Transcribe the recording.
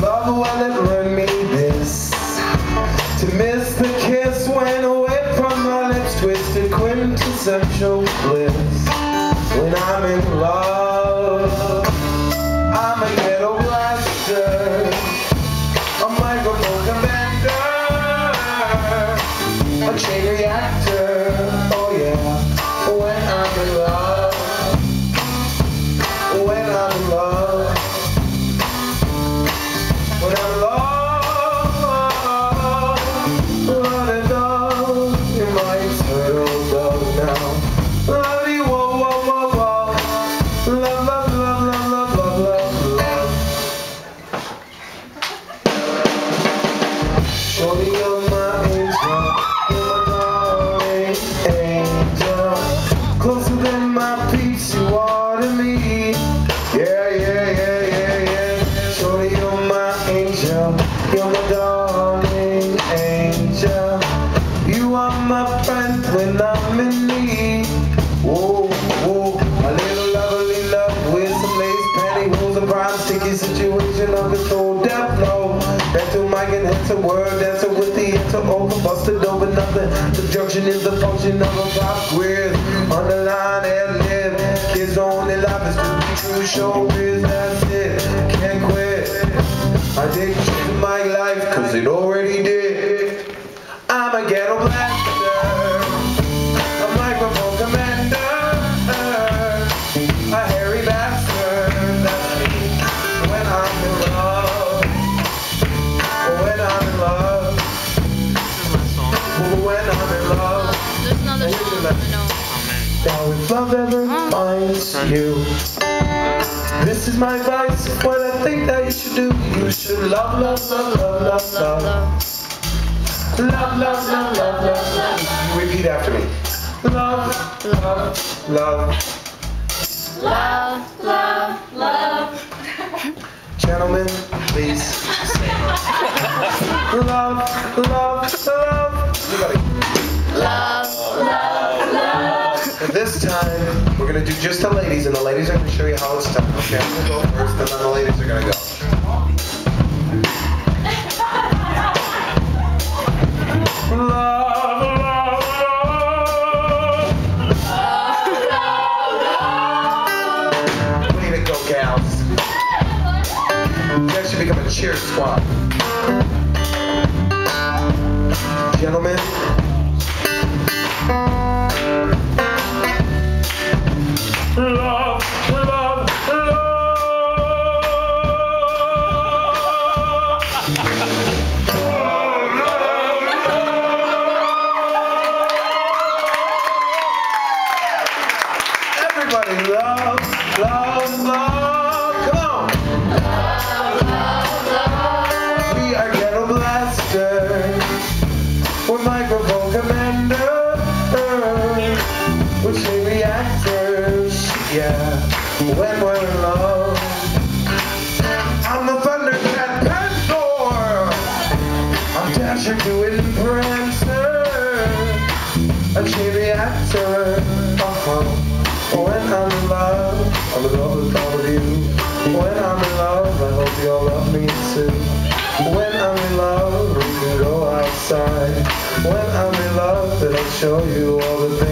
love will it ruin me this? To miss the kiss when away from my lips Twisted quintessential bliss. When I'm in love I'm a ghetto blaster A microphone commander A chain reactor. You're my darling angel. You are my friend when I'm in need. Whoa, whoa, a little lovely love with some lace pantyhose, a prime sticky situation of control, death no. Mental mic and hits a word, dancer with the enter over, busted over nothing. The junction is the function of a pop quiz. Underline and live. Kids only life is to be true, already did. I'm a ghetto blaster, a microphone commander, a hairy bastard. That's me when I'm in love. When I'm in love, This is my song. when I'm in love. There's another song. I know. Now if love ever finds you, this is my advice. What I think that you should do, you should love, love, love, love, love, Love, love. love. Love, love, love, love, love, love. You repeat after me. Love, love, love. Love, love, love. Gentlemen, please sing. Love, love, love. Everybody. Love, love, love. And this time, we're gonna do just the ladies, and the ladies are gonna show you how it's done. Okay, I'm gonna go first, and then the ladies are gonna go. Love, love, love. When we're in love. I'm the Thundercat Panther. I'm Dasher doing Prancer. A chain reactor. Uh-huh. When I'm in love, I'm in love with all of you. When I'm in love, I hope you all love me too. When I'm in love, we can go outside. When I'm in love, then I'll show you all the things